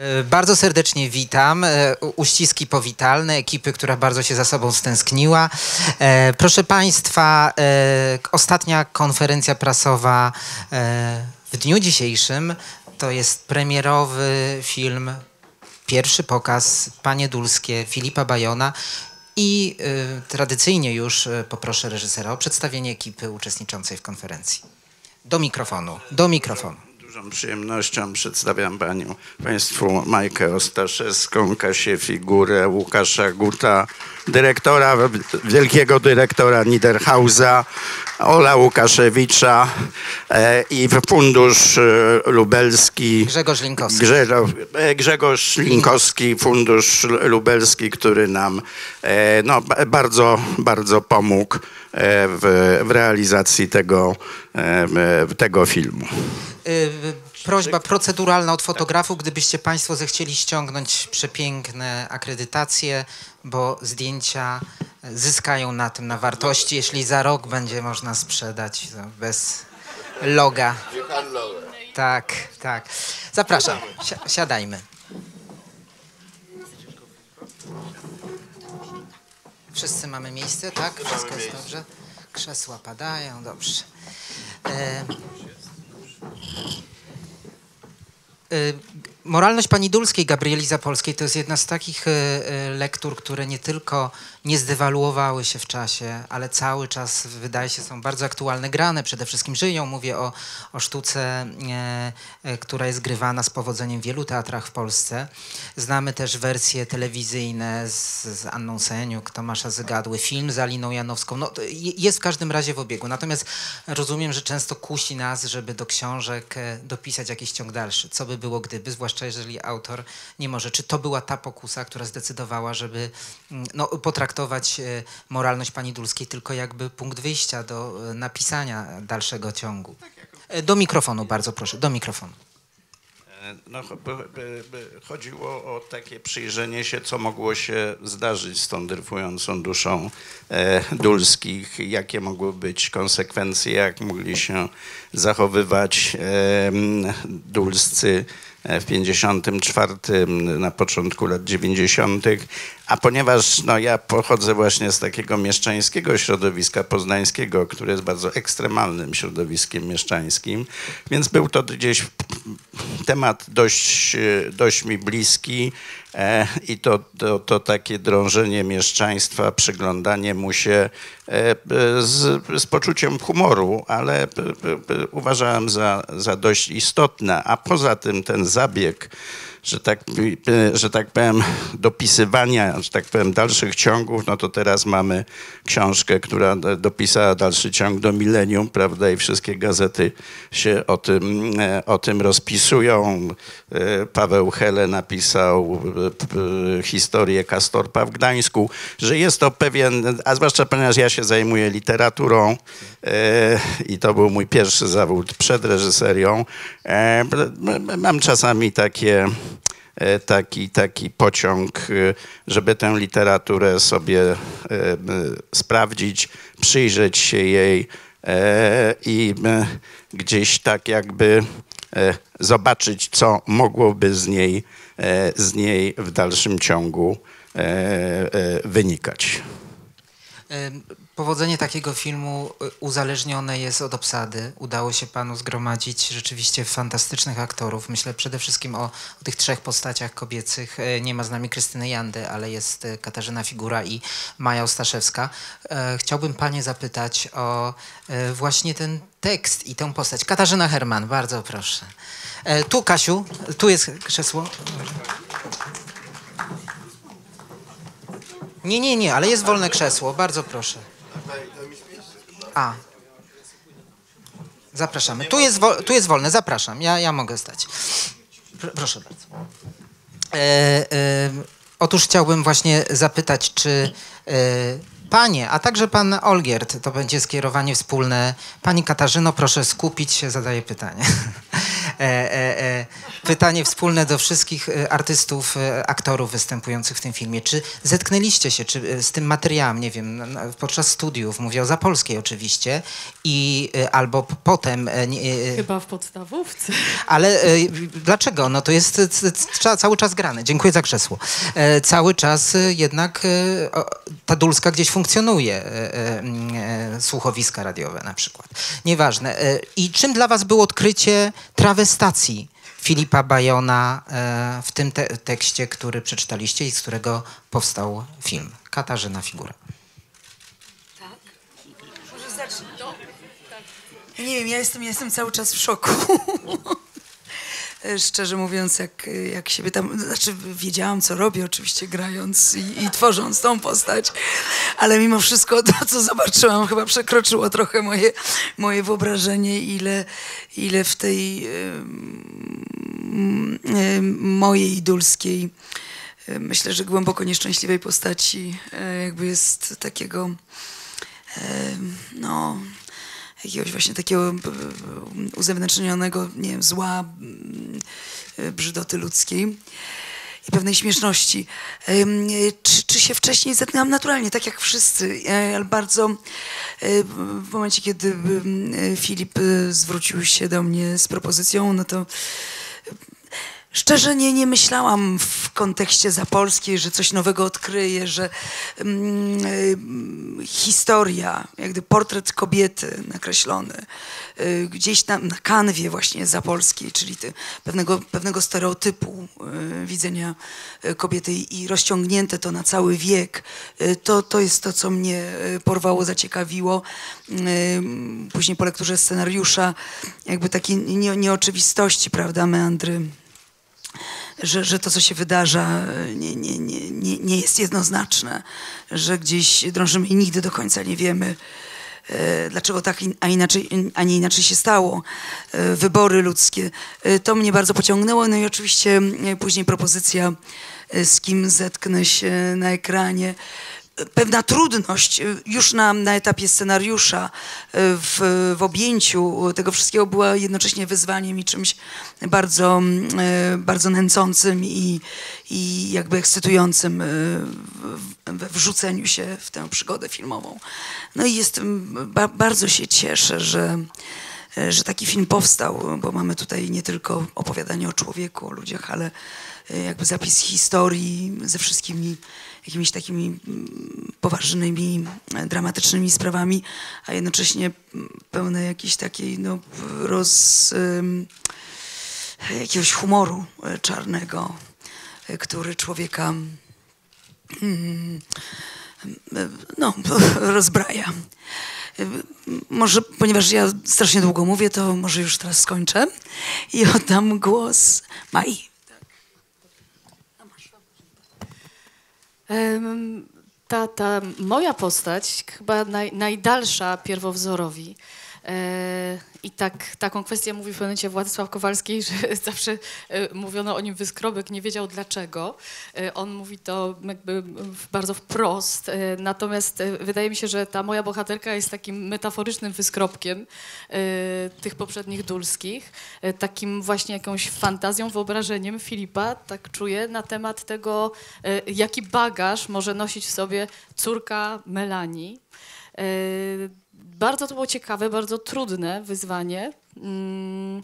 E, Bardzo serdecznie witam. E, Uściski powitalne ekipy, która bardzo się za sobą stęskniła. E, Proszę Państwa, ostatnia konferencja prasowa w dniu dzisiejszym to jest premierowy film, pierwszy pokaz Panie Dulskie Filipa Bajona. I tradycyjnie już poproszę reżysera o przedstawienie ekipy uczestniczącej w konferencji. Do mikrofonu, do mikrofonu. Dużą przyjemnością przedstawiam panią, Państwu Majkę Ostaszewską, Kasię Figurę, Łukasza Guta, dyrektora, wielkiego dyrektora Niederhausa, Ola Łukaszewicza e, i Fundusz e, Lubelski. Grzegorz Linkowski. Grzegorz, e, Grzegorz Linkowski, Fundusz Lubelski, który nam e, no, ba- bardzo, bardzo pomógł w, w realizacji tego, e, e, tego filmu. Y, Prośba proceduralna od fotografów, gdybyście Państwo zechcieli ściągnąć przepiękne akredytacje, bo zdjęcia zyskają na tym, na wartości, jeśli za rok będzie można sprzedać to bez loga. Tak, tak. Zapraszam, si- siadajmy. Wszyscy mamy miejsce, tak? Wszystko jest dobrze? Krzesła padają, dobrze. E, Moralność pani Dulskiej, Gabrieli Zapolskiej to jest jedna z takich y, y, lektur, które nie tylko nie zdewaluowały się w czasie, ale cały czas wydaje się są bardzo aktualne, grane, przede wszystkim żyją. Mówię o, o sztuce, e, e, która jest grywana z powodzeniem w wielu teatrach w Polsce. Znamy też wersje telewizyjne z, z Anną Seniuk, Tomasza Zygadły, film z Aliną Janowską. No, jest w każdym razie w obiegu. Natomiast rozumiem, że często kusi nas, żeby do książek e, dopisać jakiś ciąg dalszy. Co by było gdyby, zwłaszcza jeżeli autor nie może. Czy to była ta pokusa, która zdecydowała, żeby mm, no, potraktować e, moralność pani Dulskiej tylko jakby punkt wyjścia do e, napisania dalszego ciągu? E, Do mikrofonu bardzo proszę, do mikrofonu. No, chodziło o takie przyjrzenie się, co mogło się zdarzyć z tą dryfującą duszą Dulskich, jakie mogły być konsekwencje, jak mogli się zachowywać Dulscy w 54, na początku lat 90. A ponieważ no, ja pochodzę właśnie z takiego mieszczańskiego środowiska poznańskiego, które jest bardzo ekstremalnym środowiskiem mieszczańskim, więc był to gdzieś temat dość, e, dość mi bliski e, i to, to, to takie drążenie mieszczaństwa, przyglądanie mu się e, e, z, z poczuciem humoru, ale uważałem za, za dość istotne. A poza tym ten zabieg, że tak, e, że tak powiem, dopisywania, że tak powiem, dalszych ciągów, no to teraz mamy książkę, która dopisała dalszy ciąg do milenium, prawda, i wszystkie gazety się o tym, e, o tym rozpisują. E, Paweł Hele napisał historię Kastorpa w Gdańsku, że jest to pewien, a zwłaszcza ponieważ ja się zajmuję literaturą i to był mój pierwszy zawód przed reżyserią, mam czasami takie taki, taki pociąg, e, żeby tę literaturę sobie e, sprawdzić, przyjrzeć się jej e, i gdzieś tak jakby e, zobaczyć, co mogłoby z niej, e, z niej w dalszym ciągu e, e, wynikać. Powodzenie takiego filmu y, uzależnione jest od obsady. Udało się panu zgromadzić rzeczywiście fantastycznych aktorów. Myślę przede wszystkim o, o tych trzech postaciach kobiecych. E, Nie ma z nami Krystyny Jandy, ale jest e, Katarzyna Figura i Maja Ostaszewska. E, Chciałbym panie zapytać o właśnie ten tekst i tę postać. Katarzyna Herman, bardzo proszę. Tu, Kasiu, tu jest krzesło. Nie, nie, nie, ale jest wolne krzesło, bardzo proszę. A. Zapraszamy. Tu jest, tu jest wolne, zapraszam. Ja, ja mogę stać. Pr- proszę bardzo. E, e, otóż chciałbym właśnie zapytać, czy e, panie, a także pan Olgierd, to będzie skierowanie wspólne. Pani Katarzyno, proszę skupić się, zadaję pytanie. E, e, e, pytanie wspólne do wszystkich artystów, aktorów występujących w tym filmie. Czy zetknęliście się czy, z tym materiałem, nie wiem, podczas studiów, mówię o Zapolskiej oczywiście, i albo potem... Chyba w podstawówce. Ale dlaczego? No to jest cały czas grane. Dziękuję za krzesło. Cały czas jednak ta Dulska gdzieś funkcjonuje. Słuchowiska radiowe na przykład. Nieważne. I czym dla was było odkrycie trawestacji Filipa Bajona e, w tym te tekście, który przeczytaliście i z którego powstał film? Katarzyna Figura. Ja nie wiem, ja jestem, ja jestem cały czas w szoku. Szczerze mówiąc, jak, jak siebie tam, znaczy wiedziałam, co robię oczywiście grając i, i tworząc tą postać, ale mimo wszystko to, co zobaczyłam, chyba przekroczyło trochę moje, moje wyobrażenie, ile, ile w tej mojej dulskiej, ym, myślę, że głęboko nieszczęśliwej postaci y, jakby jest takiego no, jakiegoś właśnie takiego b- uzewnętrznionego, nie wiem, zła, mm, y, brzydoty ludzkiej i pewnej śmieszności. Y, Czy, czy się wcześniej zetknęłam? Naturalnie, tak jak wszyscy, e, ale bardzo e, w momencie, kiedy mm, e, Filip e, zwrócił się do mnie z propozycją, no to Szczerze nie, nie myślałam w kontekście zapolskiej, że coś nowego odkryję, że mm, y, historia, jak gdyby portret kobiety nakreślony y, gdzieś tam na kanwie właśnie zapolskiej, czyli ty, pewnego, pewnego stereotypu y, widzenia y, kobiety i rozciągnięte to na cały wiek, y, to, to jest to, co mnie y, porwało, zaciekawiło. Później po lekturze scenariusza jakby takie nie, nieoczywistości, prawda, meandry że, że to, co się wydarza, nie, nie, nie, nie, jest jednoznaczne, że gdzieś drążymy i nigdy do końca nie wiemy, e, dlaczego tak, a, inaczej, a nie inaczej się stało. E, Wybory ludzkie. E, To mnie bardzo pociągnęło. No i oczywiście później propozycja, z kim zetknę się na ekranie pewna trudność y, już na, na etapie scenariusza y, w, w objęciu tego wszystkiego była jednocześnie wyzwaniem i czymś bardzo, mm, y, bardzo nęcącym i, i jakby ekscytującym we wrzuceniu się w tę przygodę filmową. No i jestem, ba, bardzo się cieszę, że, że taki film powstał, bo mamy tutaj nie tylko opowiadanie o człowieku, o ludziach, ale jakby zapis historii ze wszystkimi jakimiś takimi mm, poważnymi, e, dramatycznymi sprawami, a jednocześnie mm, pełne jakiejś takiej no, roz, jakiegoś humoru e, czarnego, e, który człowieka mm, no, rozbraja. Może, ponieważ ja strasznie długo mówię, to może już teraz skończę i oddam głos Mai. Ta, ta moja postać, chyba naj, najdalsza pierwowzorowi. E, I tak, taką kwestię mówi w pewnym momencie Władysław Kowalski, że zawsze e, mówiono o nim wyskrobek, nie wiedział dlaczego. E, on mówi to jakby bardzo wprost. Natomiast wydaje mi się, że ta moja bohaterka jest takim metaforycznym wyskrobkiem tych poprzednich dulskich. Takim właśnie jakąś fantazją, wyobrażeniem Filipa, tak czuję, na temat tego, jaki bagaż może nosić w sobie córka Melanii. Bardzo to było ciekawe, bardzo trudne wyzwanie. Mm,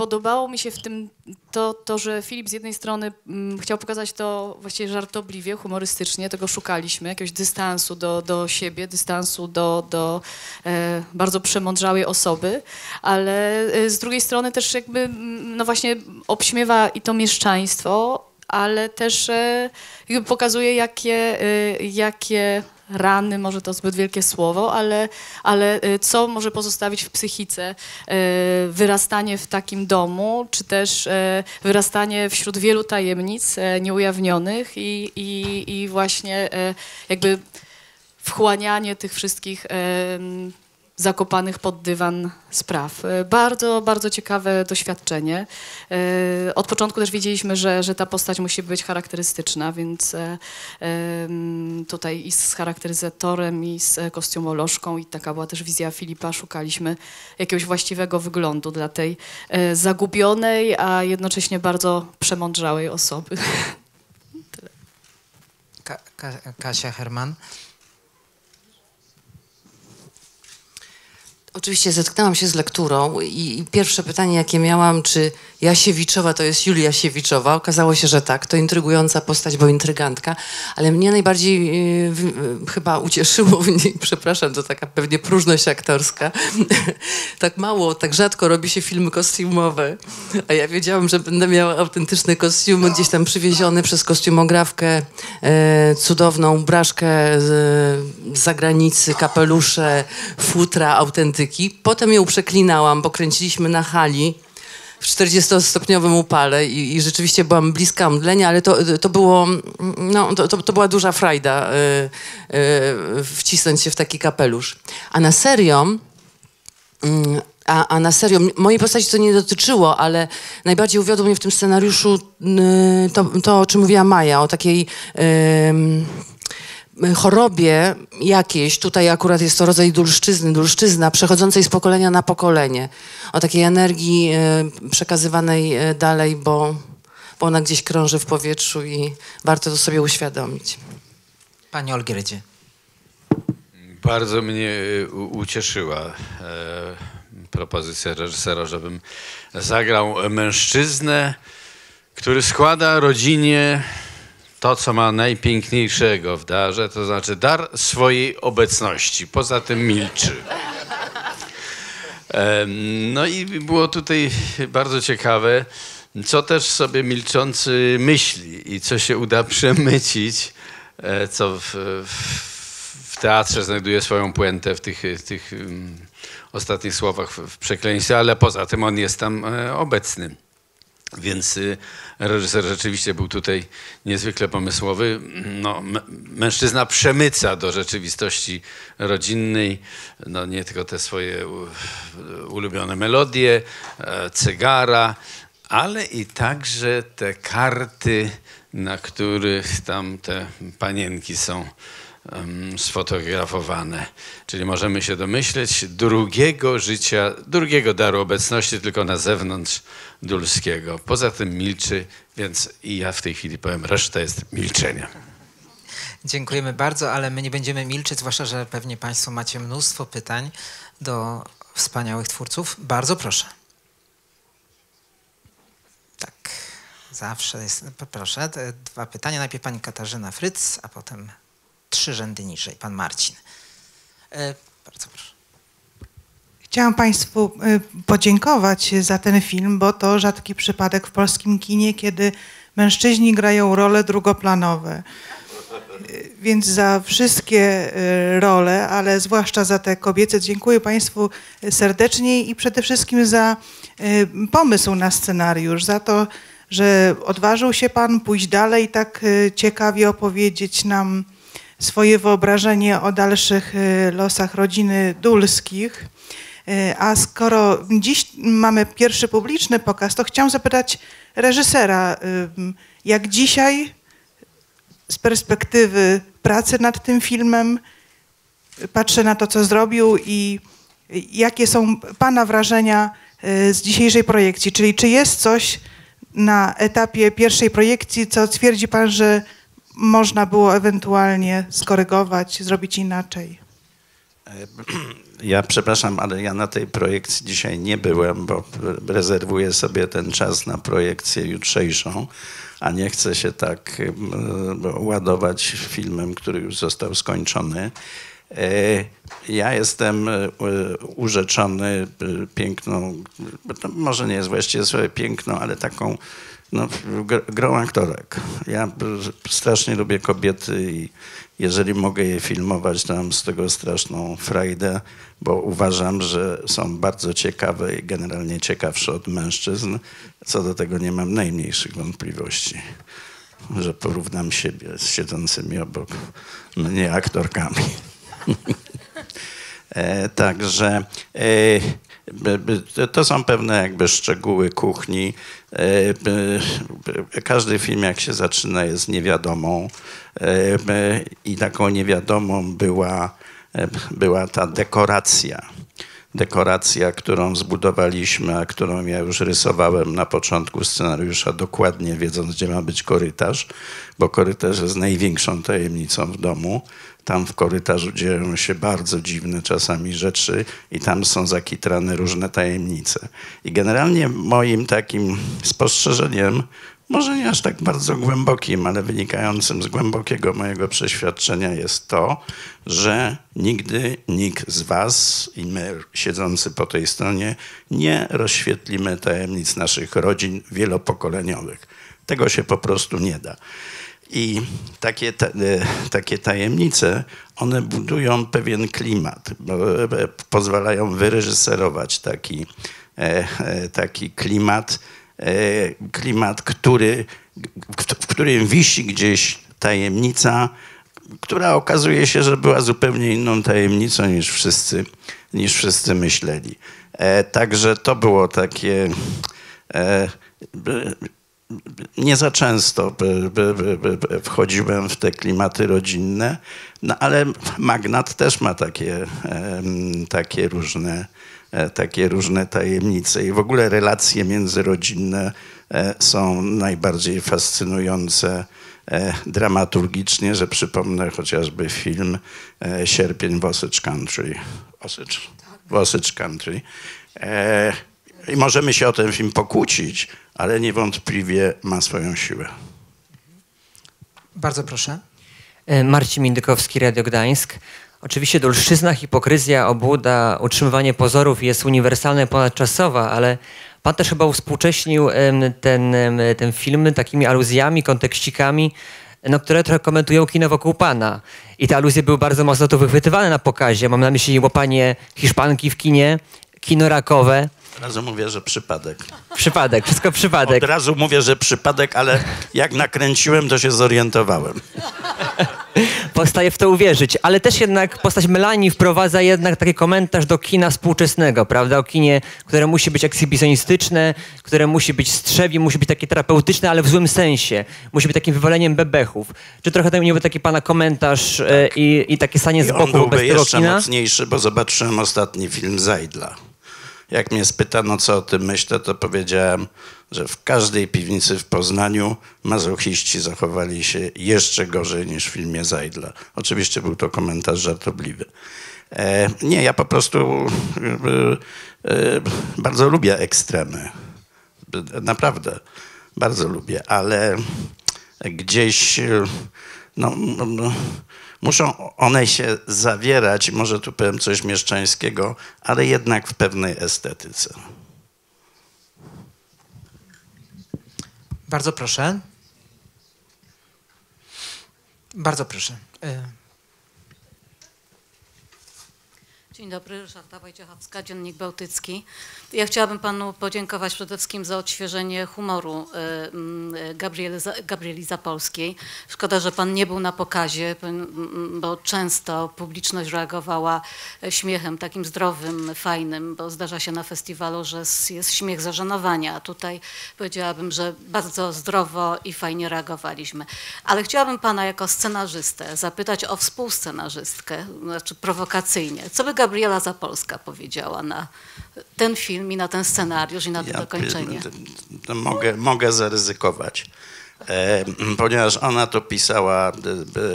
Podobało mi się w tym to, to, że Filip z jednej strony mm, chciał pokazać to właściwie żartobliwie, humorystycznie, tego szukaliśmy, jakiegoś dystansu do, do siebie, dystansu do, do e, bardzo przemądrzałej osoby, ale e, z drugiej strony też jakby, mm, no właśnie obśmiewa i to mieszczaństwo, ale też e, pokazuje, jakie, jakie rany, może to zbyt wielkie słowo, ale, ale e, co może pozostawić w psychice e, wyrastanie w takim domu, czy też e, wyrastanie wśród wielu tajemnic nieujawnionych i, i, i właśnie jakby wchłanianie tych wszystkich zakopanych pod dywan spraw. E, Bardzo, bardzo ciekawe doświadczenie. E, Od początku też wiedzieliśmy, że, że ta postać musi być charakterystyczna, więc e, tutaj i z charakteryzatorem, i z kostiumolożką, i taka była też wizja Filipa, szukaliśmy jakiegoś właściwego wyglądu dla tej zagubionej, a jednocześnie bardzo przemądrzałej osoby. Ka Kasia Herman. Oczywiście zetknęłam się z lekturą i, pierwsze pytanie, jakie miałam, czy Jasiewiczowa to jest Julia Jasiewiczowa? Okazało się, że tak. To intrygująca postać, bo intrygantka, ale mnie najbardziej w, yy, chyba ucieszyło w niej, przepraszam, to taka pewnie próżność aktorska. tak mało, tak rzadko robi się filmy kostiumowe, a ja wiedziałam, że będę miała autentyczne kostiumy, gdzieś tam przywiezione przez kostiumografkę e, cudowną braszkę z, zagranicy, kapelusze, futra, Potem ją przeklinałam, bo kręciliśmy na hali w 40-stopniowym upale i, i rzeczywiście byłam bliska omdlenia, ale to, to było, no, to, to, była duża frajda y, y, wcisnąć się w taki kapelusz. A na serio, mm, a, a na serio, mojej postaci to nie dotyczyło, ale najbardziej uwiodło mnie w tym scenariuszu to, to, o czym mówiła Maja, o takiej chorobie jakiejś, tutaj akurat jest to rodzaj dulszczyzny, dulszczyzna przechodzącej z pokolenia na pokolenie, o takiej energii y, przekazywanej y, dalej, bo, bo ona gdzieś krąży w powietrzu i warto to sobie uświadomić. Pani Olgierdzie. Bardzo mnie u- ucieszyła e, propozycja reżysera, żebym zagrał mężczyznę, który składa rodzinie to, co ma najpiękniejszego w darze, to znaczy dar swojej obecności. Poza tym milczy. No i było tutaj bardzo ciekawe, co też sobie milczący myśli i co się uda przemycić, e, co w, w, teatrze znajduje swoją puentę w tych, tych mm, ostatnich słowach w, w przekleństwie, ale poza tym on jest tam e, obecny. Więc y, reżyser rzeczywiście był tutaj niezwykle pomysłowy. No, mężczyzna przemyca do rzeczywistości rodzinnej no, nie tylko te swoje ulubione melodie, e, cygara, ale i także te karty, na których tam te panienki są em, sfotografowane. Czyli możemy się domyśleć drugiego życia, drugiego daru obecności, tylko na zewnątrz Dulskiego. Poza tym milczy, więc i ja w tej chwili powiem, reszta jest milczenie. Dziękujemy bardzo, ale my nie będziemy milczeć, zwłaszcza, że pewnie Państwo macie mnóstwo pytań do wspaniałych twórców. Bardzo proszę. Tak, zawsze jest. Proszę, dwa pytania. Najpierw pani Katarzyna Fryc, a potem trzy rzędy niżej, pan Marcin. E, bardzo proszę. Chciałam Państwu y, podziękować za ten film, bo to rzadki przypadek w polskim kinie, kiedy mężczyźni grają role drugoplanowe. Y, Więc za wszystkie role, ale zwłaszcza za te kobiece, dziękuję Państwu serdecznie i przede wszystkim za pomysł na scenariusz, za to, że odważył się Pan pójść dalej, tak y, ciekawie opowiedzieć nam swoje wyobrażenie o dalszych y, losach rodziny Dulskich. Y, A skoro dziś mamy pierwszy publiczny pokaz, to chciałam zapytać reżysera, jak dzisiaj z perspektywy pracy nad tym filmem patrzę na to, co zrobił i jakie są Pana wrażenia y, z dzisiejszej projekcji? Czyli czy jest coś na etapie pierwszej projekcji, co twierdzi Pan, że można było ewentualnie skorygować, zrobić inaczej? Ja przepraszam, ale ja na tej projekcji dzisiaj nie byłem, bo rezerwuję sobie ten czas na projekcję jutrzejszą, a nie chcę się tak ładować filmem, który już został skończony. E, Ja jestem e, urzeczony e, piękną, może nie jest właściwie słowo piękną, ale taką no, gr- grą aktorek. Ja strasznie lubię kobiety i jeżeli mogę je filmować, to mam z tego straszną frajdę, bo uważam, że są bardzo ciekawe i generalnie ciekawsze od mężczyzn. Co do tego nie mam najmniejszych wątpliwości, że porównam siebie z siedzącymi obok mnie aktorkami. E, Także e, to są pewne jakby szczegóły kuchni. E, b- Każdy film, jak się zaczyna, jest niewiadomą. E, I taką niewiadomą była, e, była ta dekoracja dekoracja, którą zbudowaliśmy, a którą ja już rysowałem na początku scenariusza, dokładnie wiedząc, gdzie ma być korytarz, bo korytarz jest największą tajemnicą w domu. Tam w korytarzu dzieją się bardzo dziwne czasami rzeczy i tam są zakitrane różne tajemnice. I generalnie moim takim spostrzeżeniem może nie aż tak bardzo głębokim, ale wynikającym z głębokiego mojego przeświadczenia jest to, że nigdy nikt z Was i my siedzący po tej stronie nie rozświetlimy tajemnic naszych rodzin wielopokoleniowych. Tego się po prostu nie da. I takie, ta, e, takie tajemnice, one budują pewien klimat, e, pozwalają wyreżyserować taki, e, taki klimat, klimat, który, w, którym wisi gdzieś tajemnica, która okazuje się, że była zupełnie inną tajemnicą niż wszyscy, niż wszyscy myśleli. Także to było takie. Nie za często wchodziłem w te klimaty rodzinne, no ale Magnat też ma takie, takie, różne, e, takie różne tajemnice i w ogóle relacje międzyrodzinne e, są najbardziej fascynujące e, dramaturgicznie, że przypomnę chociażby film Sierpień w Osage Country. Osage? W Osage Country. I możemy się o ten film pokłócić, ale niewątpliwie ma swoją siłę. Bardzo proszę. E, Marcin Mindykowski, Radio Gdańsk. Oczywiście dolszczyzna, hipokryzja, obłuda, utrzymywanie pozorów jest uniwersalna i ponadczasowa, ale pan też chyba uwspółcześnił ten, ten film takimi aluzjami, kontekścikami, no, które trochę komentują kino wokół pana. I te aluzje były bardzo mocno tu wychwytywane na pokazie. Mam na myśli łapanie Hiszpanki w kinie, kino rakowe. Od razu mówię, że przypadek. Przypadek, wszystko przypadek. Od razu mówię, że przypadek, ale jak nakręciłem, to się zorientowałem. Postaje w to uwierzyć, ale też jednak postać Melanii wprowadza jednak taki komentarz do kina współczesnego, prawda? O kinie, które musi być ekshibicjonistyczne, które musi być strzewi, musi być takie terapeutyczne, ale w złym sensie. Musi być takim wywaleniem bebechów. Czy trochę to nie był taki pana komentarz e, i, i takie stanie z I on boku byłby wobec tego jeszcze kina? mocniejszy, bo zobaczyłem ostatni film Zajdla. Jak mnie spytano, co o tym myślę, to powiedziałem, że w każdej piwnicy w Poznaniu mazochiści zachowali się jeszcze gorzej niż w filmie Zajdla. Oczywiście był to komentarz żartobliwy. E, nie, ja po prostu e, e, bardzo lubię ekstremy. Naprawdę, bardzo lubię, ale gdzieś e, no, no, muszą one się zawierać, może tu powiem coś mieszczańskiego, ale jednak w pewnej estetyce. Bardzo proszę. Bardzo proszę. E, Dzień dobry, Ryszarda Wojciechowska, Dziennik Bałtycki. Ja chciałabym panu podziękować przede wszystkim za odświeżenie humoru y, mm, Gabrieli, Gabrieli Zapolskiej. Szkoda, że pan nie był na pokazie, bo często publiczność reagowała śmiechem takim zdrowym, fajnym, bo zdarza się na festiwalu, że jest śmiech zażenowania, a tutaj powiedziałabym, że bardzo zdrowo i fajnie reagowaliśmy. Ale chciałabym pana jako scenarzystę zapytać o współscenarzystkę, znaczy prowokacyjnie. Co by Gabriela Zapolska powiedziała na ten film i na ten scenariusz i na to dokończenie? to- to mogę, mogę zaryzykować. E, ponieważ ona to pisała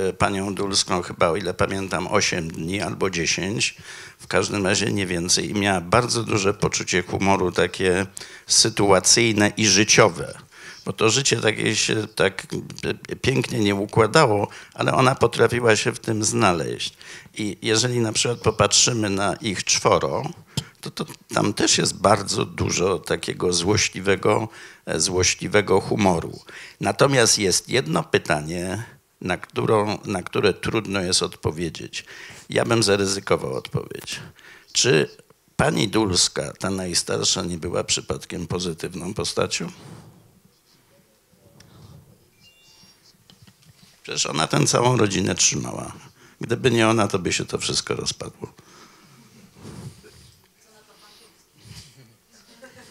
e, panią Dulską chyba, o ile pamiętam, 8 dni albo 10, w każdym razie nie więcej. I miała bardzo duże poczucie humoru, takie sytuacyjne i życiowe. Bo to życie takie się tak pięknie nie układało, ale ona potrafiła się w tym znaleźć. I jeżeli na przykład popatrzymy na ich czworo, to, to tam też jest bardzo dużo takiego złośliwego, e, złośliwego humoru. Natomiast jest jedno pytanie, na, którą, na które trudno jest odpowiedzieć. Ja bym zaryzykował odpowiedź. Czy pani Dulska, ta najstarsza, nie była przypadkiem pozytywną postacią? Przecież ona tę całą rodzinę trzymała. Gdyby nie ona, to by się to wszystko rozpadło.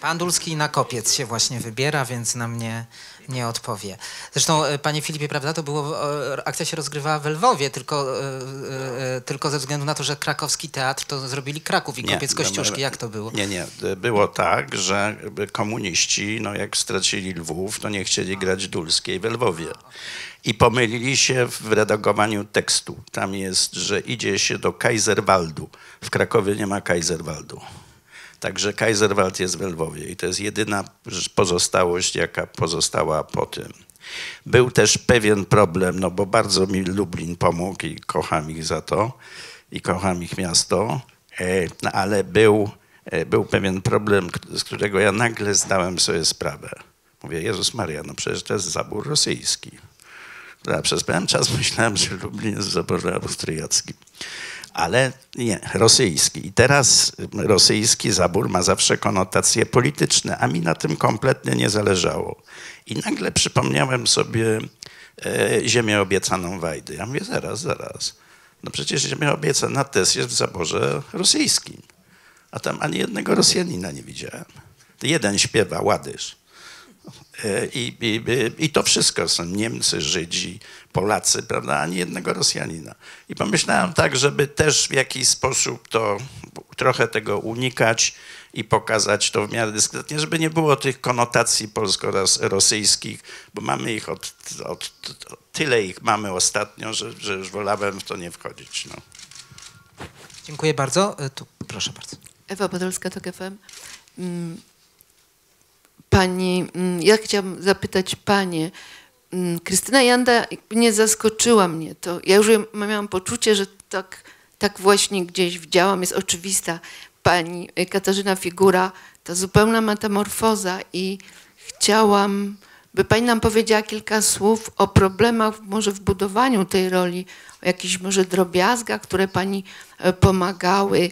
Pan Dulski na kopiec się właśnie wybiera, więc na mnie nie odpowie. Zresztą, e, panie Filipie, prawda, to było, e, akcja się rozgrywała w Lwowie, tylko, e, tylko ze względu na to, że krakowski teatr to zrobili Kraków i Nie, Kopiec Kościuszki. Jak to było? Nie, nie. Było tak, że komuniści, no jak stracili Lwów, to nie chcieli grać Dulskiej w Lwowie. I pomylili się w redagowaniu tekstu. Tam jest, że idzie się do Kaiserwaldu. W Krakowie nie ma Kaiserwaldu. Także Kaiserwald jest w Lwowie i to jest jedyna pozostałość, jaka pozostała po tym. Był też pewien problem, no bo bardzo mi Lublin pomógł i kocham ich za to i kocham ich miasto, e, no ale był, e, był pewien problem, z którego ja nagle zdałem sobie sprawę. Mówię, Jezus Maria, no przecież to jest zabór rosyjski. Ja przez pewien czas myślałem, że Lublin jest zaborem austriackim. Ale nie, rosyjski. I teraz rosyjski zabór ma zawsze konotacje polityczne, a mi na tym kompletnie nie zależało. I nagle przypomniałem sobie e, ziemię obiecaną Wajdy. Ja mówię, zaraz, zaraz. No przecież ziemia obiecana też jest w zaborze rosyjskim. A tam ani jednego Rosjanina nie widziałem. Jeden śpiewa ładysz. E, I, i, I to wszystko są Niemcy, Żydzi, Polacy, prawda? Ani jednego Rosjanina. I pomyślałem tak, żeby też w jakiś sposób to trochę tego unikać i pokazać to w miarę dyskretnie, żeby nie było tych konotacji polsko-rosyjskich, bo mamy ich od, od, od tyle ich mamy ostatnio, że, że już wolałem w to nie wchodzić. No. Dziękuję bardzo. E, Tu, proszę bardzo. Ewa Podolska, TOK FM. Pani, mm, ja chciałam zapytać Panie, mm, Krystyna Janda nie zaskoczyła mnie. To ja już miałam poczucie, że tak, tak właśnie gdzieś widziałam, jest oczywista. Pani y, Katarzyna Figura, to zupełna metamorfoza i chciałam, by Pani nam powiedziała kilka słów o problemach może w budowaniu tej roli, o jakichś może drobiazgach, które Pani e, pomagały.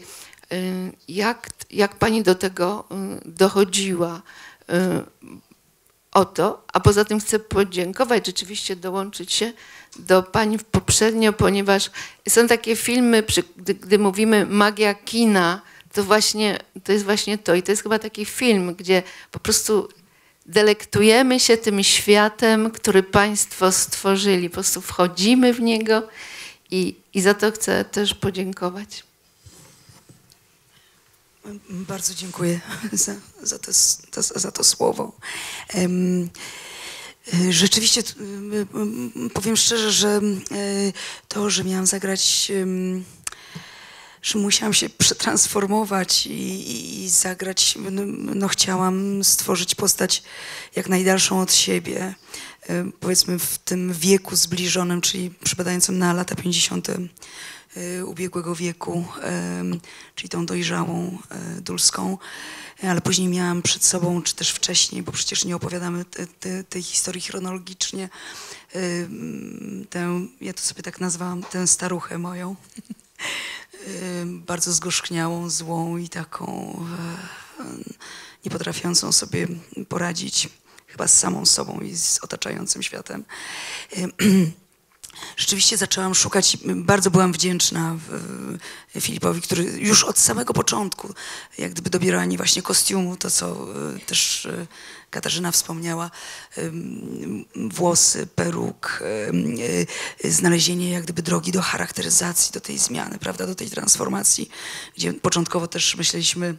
Y, Jak, jak Pani do tego y, dochodziła? Y, o to, a poza tym chcę podziękować, rzeczywiście dołączyć się do Pani poprzednio, ponieważ są takie filmy, przy, gdy, gdy mówimy magia kina, to właśnie, to jest właśnie to. I to jest chyba taki film, gdzie po prostu delektujemy się tym światem, który Państwo stworzyli, po prostu wchodzimy w niego i, i za to chcę też podziękować. Bardzo dziękuję za, za, to, to, za to słowo. E, Rzeczywiście powiem szczerze, że e, to, że miałam zagrać, że musiałam się przetransformować i, i, zagrać, no, no chciałam stworzyć postać jak najdalszą od siebie, powiedzmy w tym wieku zbliżonym, czyli przypadającym na lata 50 y, ubiegłego wieku, czyli tą dojrzałą e, dulską, E, ale później miałam przed sobą, czy też wcześniej, bo przecież nie opowiadamy te, te, tej historii chronologicznie, tę, ja to sobie tak nazwałam, tę staruchę moją, bardzo zgorzkniałą, złą i taką e, nie potrafiącą sobie poradzić chyba z samą sobą i z otaczającym światem. Rzeczywiście zaczęłam szukać, bardzo byłam wdzięczna w- Filipowi, który już od samego początku, jak gdyby dobieranie właśnie kostiumu, to co e, też e, Katarzyna wspomniała, włosy, peruk, e, znalezienie jak gdyby drogi do charakteryzacji, do tej zmiany, prawda, do tej transformacji, gdzie początkowo też myśleliśmy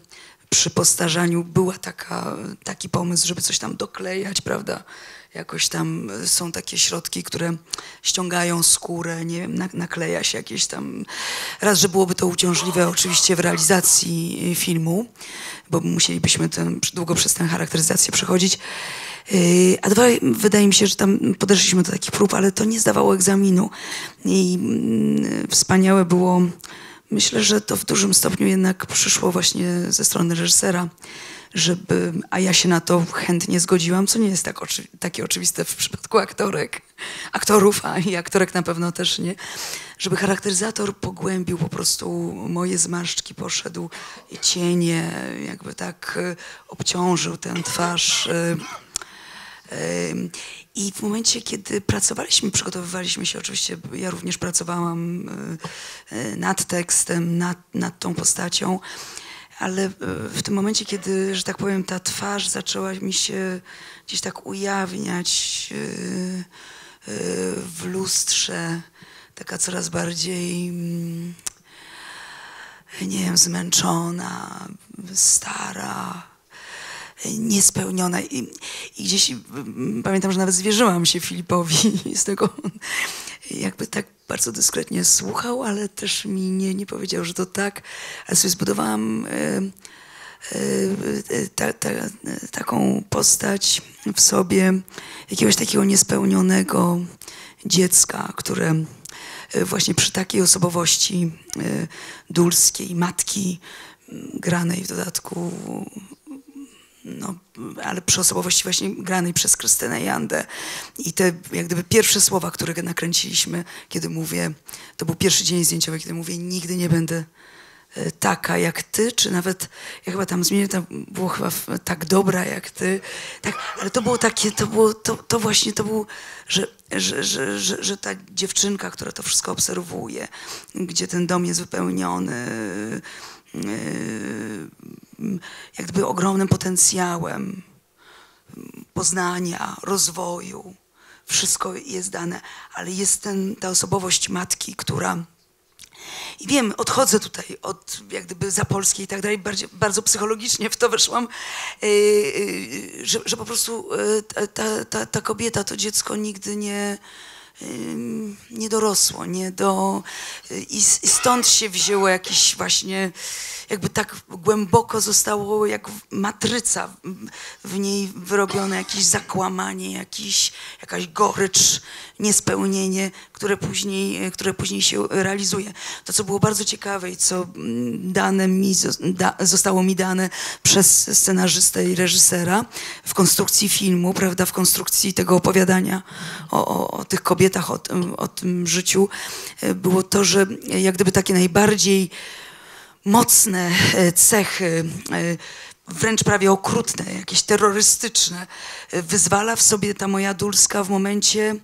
przy postarzaniu była taka, taki pomysł, żeby coś tam doklejać, prawda? Jakoś tam y, są takie środki, które ściągają skórę, nie wiem, na- nakleja się jakieś tam. Raz, że byłoby to uciążliwe oczywiście w realizacji y, filmu, bo musielibyśmy ten, długo przez tę charakteryzację przechodzić. Yy, A dwa, wydaje mi się, że tam podeszliśmy do takich prób, ale to nie zdawało egzaminu. I mm, wspaniałe było Myślę, że to w dużym stopniu jednak przyszło właśnie ze strony reżysera, żeby, a ja się na to chętnie zgodziłam, co nie jest tak oczy, takie oczywiste w przypadku aktorek, aktorów, a i aktorek na pewno też nie, żeby charakteryzator pogłębił po prostu moje zmarszczki, poszedł cienie, jakby tak e, obciążył tę twarz. e, Ym, I w momencie, kiedy pracowaliśmy, przygotowywaliśmy się, oczywiście ja również pracowałam nad tekstem, nad, nad tą postacią. Ale e, w tym momencie, kiedy, że tak powiem, ta twarz zaczęła mi się gdzieś tak ujawniać e, e, w lustrze, taka coraz bardziej, mm, nie wiem, zmęczona, stara, niespełniona. I, i gdzieś mm, pamiętam, że nawet zwierzyłam się Filipowi z tego, jakby tak bardzo dyskretnie słuchał, ale też mi nie, nie powiedział, że to tak. Ale sobie zbudowałam e, e, ta, ta, taką postać w sobie jakiegoś takiego niespełnionego dziecka, które e, właśnie przy takiej osobowości dulskiej, matki, granej w dodatku no, ale przy osobowości właśnie granej przez Krystynę Jandę. I te jak gdyby pierwsze słowa, które nakręciliśmy, kiedy mówię, to był pierwszy dzień zdjęciowy, kiedy mówię, nigdy nie będę e, taka jak ty, czy nawet, ja chyba tam zmieniłem, to było chyba tak dobra jak ty. Tak, ale to było takie, to było, to, to właśnie to był, że, że, że, że, że ta dziewczynka, która to wszystko obserwuje, gdzie ten dom jest wypełniony, Jak gdyby ogromnym potencjałem poznania, rozwoju. Wszystko jest dane, ale jest ten, ta osobowość matki, która i wiem, odchodzę tutaj od jak gdyby Zapolskiej i tak dalej, bardzo, psychologicznie w to weszłam, yy, yy, że, że po prostu ta, ta, ta kobieta, to dziecko nigdy nie, nie dorosło, nie do... I stąd się wzięło jakieś właśnie, jakby tak głęboko zostało jak matryca w niej wyrobione, jakieś zakłamanie, jakiś, jakaś gorycz, niespełnienie, które później, które później się realizuje. To, co było bardzo ciekawe i co mm, dane mi, zostało mi dane przez scenarzystę i reżysera w konstrukcji filmu, prawda, w konstrukcji tego opowiadania o, o, o tych kobietach, o, o tym życiu, e, było to, że jak gdyby takie najbardziej mocne e, cechy e, wręcz prawie okrutne, jakieś terrorystyczne, wyzwala w sobie ta moja Dulska w momencie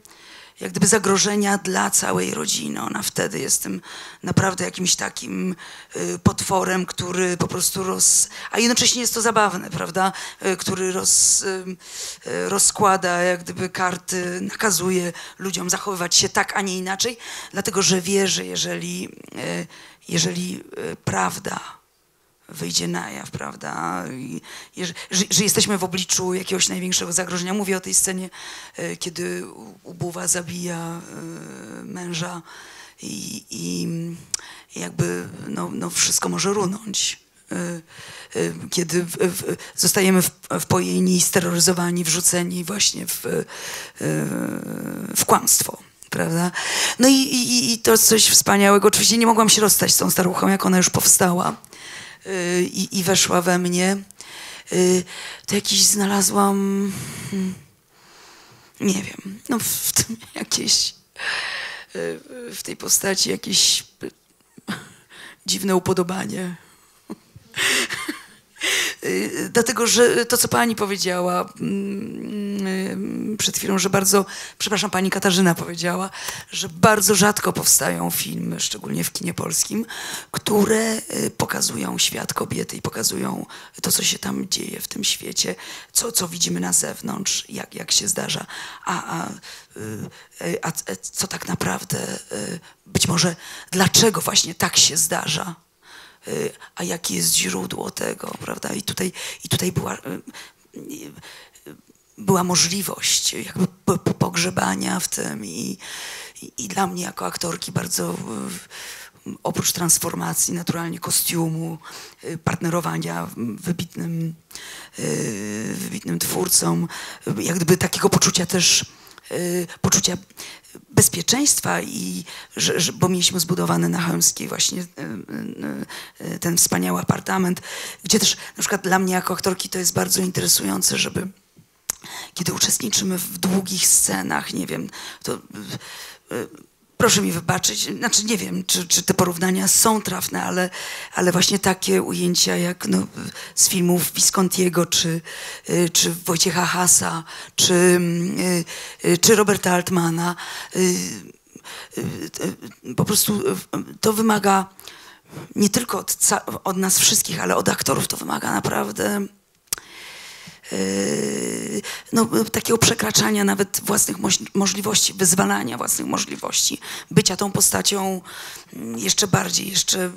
jak gdyby zagrożenia dla całej rodziny. Ona wtedy jest tym naprawdę jakimś takim y, potworem, który po prostu roz... A jednocześnie jest to zabawne, prawda? Y, który roz, y, rozkłada jak gdyby karty, nakazuje ludziom zachowywać się tak, a nie inaczej, dlatego że wie, że jeżeli, jeżeli prawda wyjdzie na jaw, prawda? I, że, że, jesteśmy w obliczu jakiegoś największego zagrożenia. Mówię o tej scenie, e, kiedy ubuwa zabija e, męża i, i jakby no, no wszystko może runąć. E, kiedy w, zostajemy wpojeni, steroryzowani, wrzuceni właśnie w, w kłamstwo prawda? No i, i, i to coś wspaniałego. Oczywiście nie mogłam się rozstać z tą staruchą, jak ona już powstała. Y, i, i weszła we mnie, y, to jakiś znalazłam, hmm, nie wiem, no w tym jakieś, y, w tej postaci jakieś dziwne upodobanie. Dlatego, że to, co pani powiedziała mm, przed chwilą, że bardzo, przepraszam, pani Katarzyna powiedziała, że bardzo rzadko powstają filmy, szczególnie w kinie polskim, które y, pokazują świat kobiety i pokazują to, co się tam dzieje w tym świecie, co, co widzimy na zewnątrz, jak, jak się zdarza. A, a, a co tak naprawdę, być może dlaczego właśnie tak się zdarza? Y, a jakie jest źródło tego, prawda? I tutaj, i tutaj była, y, y, była możliwość jakby pogrzebania w tym i, i, dla mnie jako aktorki bardzo oprócz transformacji naturalnie kostiumu, partnerowania wybitnym, wybitnym twórcom, jak gdyby takiego poczucia też poczucia bezpieczeństwa i że, że, bo mieliśmy zbudowany na Chełmskiej właśnie ten wspaniały apartament, gdzie też na przykład dla mnie jako aktorki to jest bardzo interesujące, żeby kiedy uczestniczymy w długich scenach, nie wiem, to e, proszę mi wybaczyć, znaczy nie wiem, czy, czy te porównania są trafne, ale, ale właśnie takie ujęcia jak no, z filmów Viscontiego, czy, y, czy Wojciecha Hasa, czy, y, y, czy Roberta Altmana, po prostu to wymaga nie tylko od, od nas wszystkich, ale od aktorów to wymaga naprawdę no, takiego przekraczania nawet własnych możliwości, wyzwalania własnych możliwości, bycia tą postacią mm, jeszcze bardziej, jeszcze,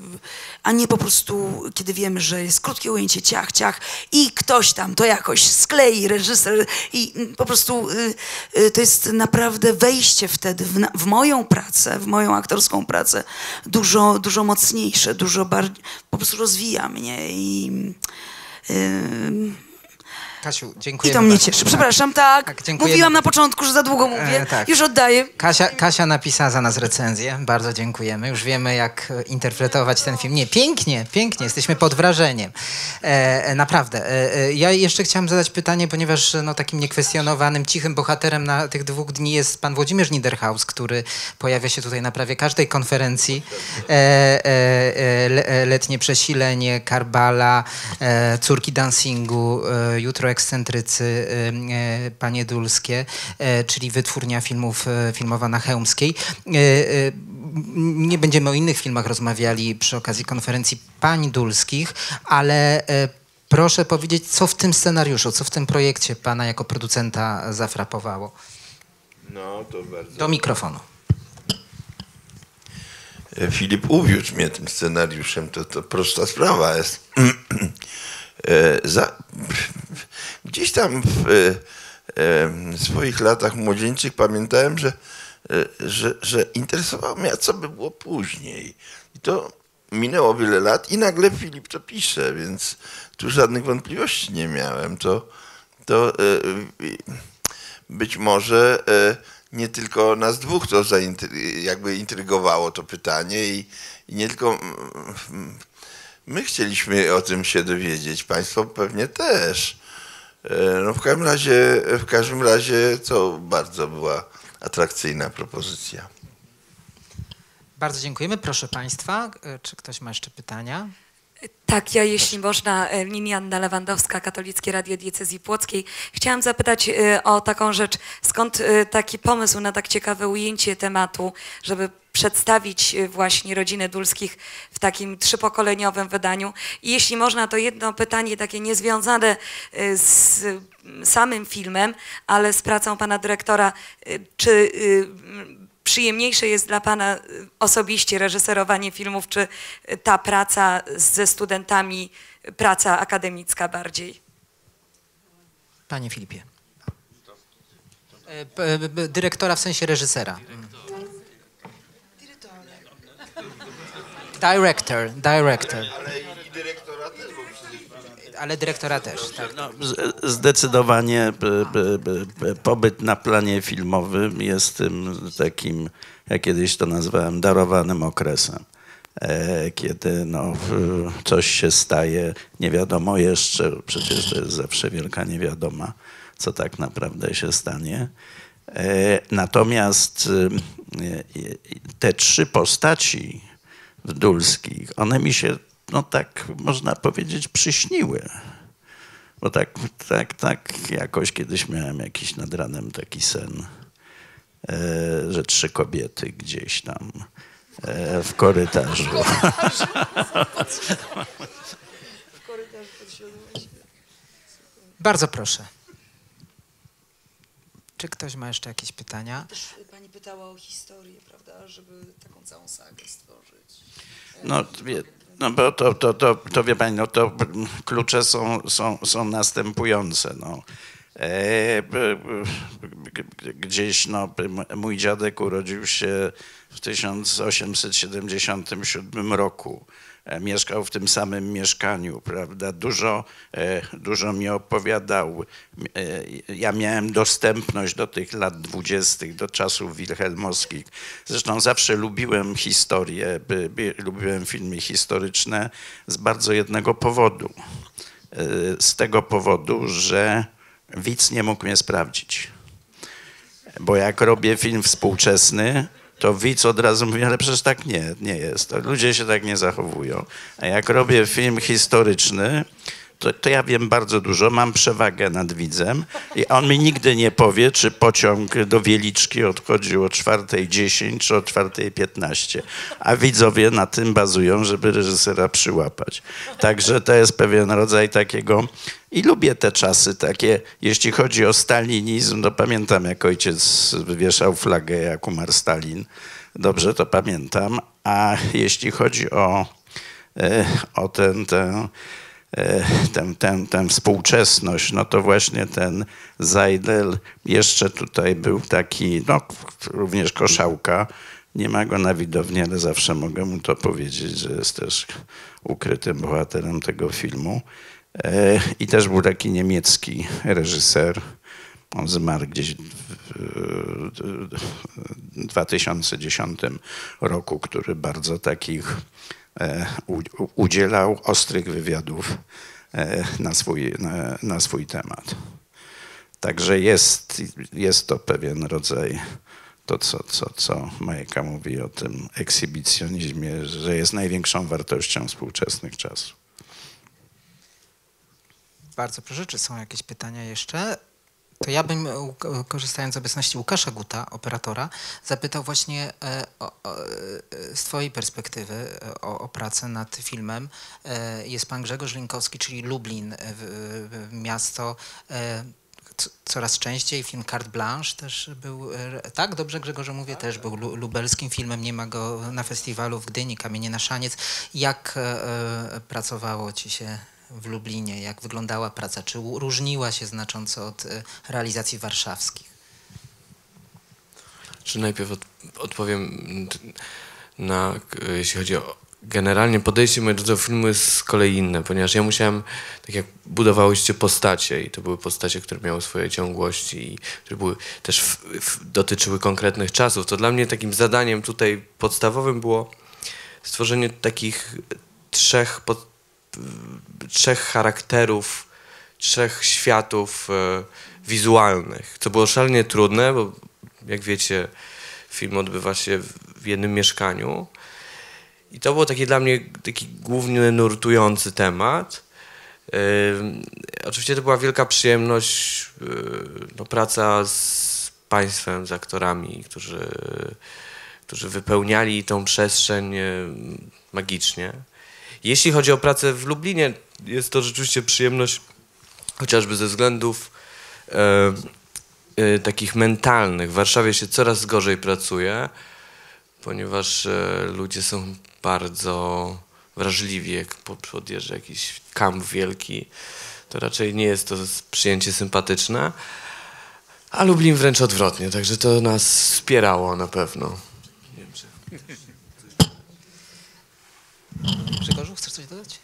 a nie po prostu, kiedy wiemy, że jest krótkie ujęcie, ciach, ciach i ktoś tam to jakoś sklei, reżyser i mm, po prostu y, y, to jest naprawdę wejście wtedy w, w moją pracę, w moją aktorską pracę dużo, dużo mocniejsze, dużo bardziej, po prostu rozwija mnie i y, Kasiu, i dziękuję. to mnie cieszy. Przepraszam, tak. Tak. Mówiłam na początku, że za długo mówię. E, tak. Już oddaję. Kasia, Kasia napisała za nas recenzję. Bardzo dziękujemy. Już wiemy, jak e, interpretować ten film. Nie, pięknie, pięknie. Jesteśmy pod wrażeniem. E, e, naprawdę. E, e, ja jeszcze chciałam zadać pytanie, ponieważ no, takim niekwestionowanym, cichym bohaterem na tych dwóch dni jest pan Włodzimierz Niederhaus, który pojawia się tutaj na prawie każdej konferencji. E, e, e, le, e, letnie przesilenie, Karbala, e, córki dancingu, e, jutro ekscentrycy, e, e, panie Dulskie, e, czyli wytwórnia filmów filmowa na Chełmskiej. Nie będziemy o innych filmach rozmawiali przy okazji konferencji pań Dulskich, ale proszę powiedzieć, co w tym scenariuszu, co w tym projekcie pana jako producenta zafrapowało? No, to bardzo. Do mikrofonu. E, Filip uwiódł mnie tym scenariuszem, to, to prosta sprawa jest. E, Za, gdzieś tam w e, e, swoich latach młodzieńczych pamiętałem, że, że, że interesowało mnie, co by było później. I to minęło wiele lat i nagle Filip to pisze, więc tu żadnych wątpliwości nie miałem. To, to być może nie tylko nas dwóch to zaintry- jakby intrygowało to pytanie i, i nie tylko my chcieliśmy o tym się dowiedzieć, państwo pewnie też. E, No w każdym razie, w każdym razie to bardzo była atrakcyjna propozycja. Bardzo dziękujemy. Proszę państwa, e, czy ktoś ma jeszcze pytania? Tak, ja jeśli można, e, Lilianna Lewandowska, Katolickie Radio Diecezji Płockiej. Chciałam zapytać e, o taką rzecz. Skąd e, taki pomysł na tak ciekawe ujęcie tematu, żeby przedstawić e, właśnie rodzinę Dulskich w takim trzypokoleniowym wydaniu? I jeśli można, to jedno pytanie takie niezwiązane e, z samym filmem, ale z pracą pana dyrektora. E, Czy y, przyjemniejsze jest dla Pana y, osobiście reżyserowanie filmów, czy y, ta praca ze studentami, y, praca akademicka bardziej? Panie Filipie. E, Dyrektora w sensie reżysera. Director, director. Ale dyrektora też, tak. No, zdecydowanie b, b, b, b, pobyt na planie filmowym jest tym takim, ja kiedyś to nazwałem, darowanym okresem. E, Kiedy no, w- coś się staje, nie wiadomo jeszcze, przecież to jest zawsze wielka niewiadoma, co tak naprawdę się stanie. E, Natomiast e, e, te trzy postaci Dulskich, one mi się, no tak można powiedzieć, przyśniły. Bo tak, tak, tak jakoś kiedyś miałem jakiś nad ranem taki sen, e, że trzy kobiety gdzieś tam e, w korytarzu. Bardzo proszę. Czy ktoś ma jeszcze jakieś pytania? Też pani pytała o historię, prawda, żeby taką całą sagę stworzyć. No, wie, no bo to, to, to, to wie pani, no to klucze są, są, są następujące. No. E, gdzieś no, mój dziadek urodził się w 1877 roku. E, Mieszkał w tym samym mieszkaniu, prawda? Dużo, e, dużo mi opowiadał. E, Ja miałem dostępność do tych lat dwudziestych, do czasów wilhelmowskich. Zresztą zawsze lubiłem historię, lubiłem filmy historyczne z bardzo jednego powodu. Z tego powodu, że widz nie mógł mnie sprawdzić. Bo jak robię film współczesny, to widz od razu mówi, ale przecież tak nie, nie jest. Ludzie się tak nie zachowują. A jak robię film historyczny, to, to ja wiem bardzo dużo, mam przewagę nad widzem i on mi nigdy nie powie, czy pociąg do Wieliczki odchodził o 4.10 czy o 4.15. A widzowie na tym bazują, żeby reżysera przyłapać. Także to jest pewien rodzaj takiego i lubię te czasy takie, jeśli chodzi o stalinizm, to pamiętam jak ojciec wywieszał flagę jak umarł Stalin. Dobrze to pamiętam. A jeśli chodzi o, e, o ten, ten, ten, ten, ten współczesność, no to właśnie ten Zajdel jeszcze tutaj był taki, no również koszałka. Nie ma go na widowni, ale zawsze mogę mu to powiedzieć, że jest też ukrytym bohaterem tego filmu. E, I też był taki niemiecki reżyser. On zmarł gdzieś w 2010 roku, który bardzo takich udzielał ostrych wywiadów e, na swój, na, na swój temat. Także jest, jest to pewien rodzaj to, co, co, co Majka mówi o tym ekshibicjonizmie, że jest największą wartością współczesnych czasów. Bardzo proszę, czy są jakieś pytania jeszcze? To ja bym, korzystając z obecności Łukasza Guta, operatora, zapytał właśnie e, o, o, e, z Twojej perspektywy o, o, pracę nad filmem. E, jest Pan Grzegorz Linkowski, czyli Lublin, miasto coraz częściej. Film Carte Blanche też był, tak dobrze Grzegorze mówię, też był lubelskim filmem, nie ma go na festiwalu w Gdyni, Kamienie na Szaniec. Jak pracowało Ci się w Lublinie, jak wyglądała praca? Czy różniła się znacząco od e, realizacji warszawskich? Czy najpierw odpowiem na, jeśli chodzi o generalnie podejście moje do filmu jest z kolei inne, ponieważ ja musiałem, tak jak budowałyście postacie i to były postacie, które miały swoje ciągłości i które były też w, w, dotyczyły konkretnych czasów, to dla mnie takim zadaniem tutaj podstawowym było stworzenie takich trzech trzech charakterów, trzech światów e, wizualnych, co było szalenie trudne, bo jak wiecie, film odbywa się w jednym mieszkaniu. I to był taki dla mnie taki główny nurtujący temat. Yy, oczywiście to była wielka przyjemność, no, praca z państwem, z aktorami, którzy, którzy wypełniali tą przestrzeń magicznie. Jeśli chodzi o pracę w Lublinie, jest to rzeczywiście przyjemność, chociażby ze względów e, e, takich mentalnych. W Warszawie się coraz gorzej pracuje, ponieważ e, ludzie są bardzo wrażliwi, jak podjeżdża jakiś kamp wielki, to raczej nie jest to przyjęcie sympatyczne. A Lublin wręcz odwrotnie, także to nas wspierało na pewno. Grzegorzu, chcesz coś dodać?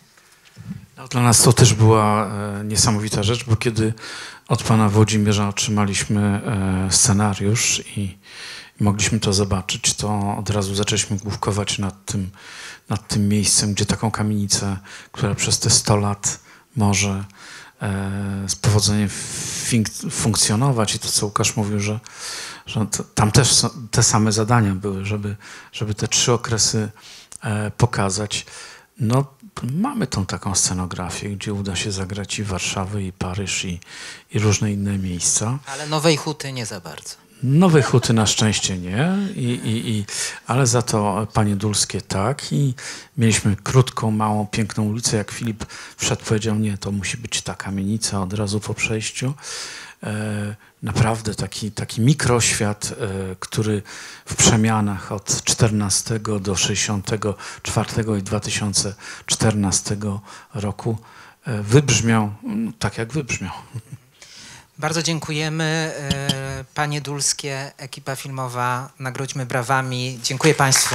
No, dla nas to też była e, niesamowita rzecz, bo kiedy od pana Włodzimierza otrzymaliśmy e, scenariusz i mogliśmy to zobaczyć, to od razu zaczęliśmy główkować nad tym, nad tym miejscem, gdzie taką kamienicę, która przez te 100 lat może e, z powodzeniem funkcjonować i to, co Łukasz mówił, że, że tam też te same zadania były, żeby, żeby te trzy okresy pokazać. No, mamy tą taką scenografię, gdzie uda się zagrać i Warszawę, i Paryż, i, i różne inne miejsca. Ale Nowej Huty nie za bardzo. Nowej Huty na szczęście nie, I, i, i, ale za to Panie Dulskie tak. I mieliśmy krótką, małą, piękną ulicę. Jak Filip wszedł, powiedział, nie, to musi być ta kamienica od razu po przejściu. E, naprawdę taki, taki mikroświat, e, który w przemianach od 14 do 64 i 2014 roku e, wybrzmiał no, tak, jak wybrzmiał. Bardzo dziękujemy. Panie Dulskie, ekipa filmowa, nagrodźmy brawami. Dziękuję Państwu.